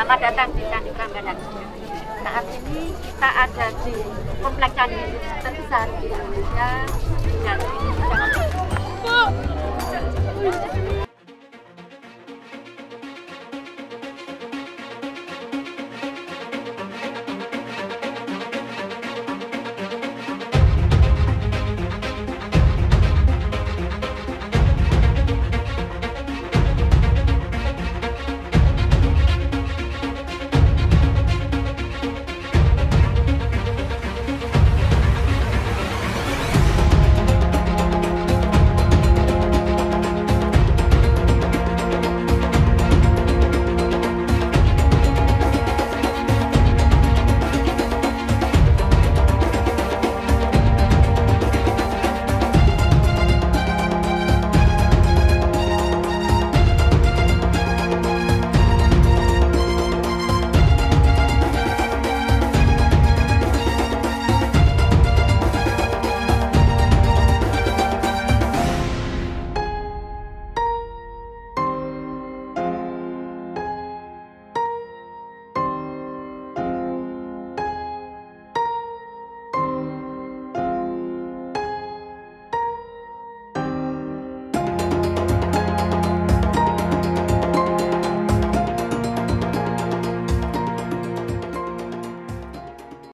Selamat datang di Candi Prambanan. Saat ini kita ada di komplek candi terbesar di Indonesia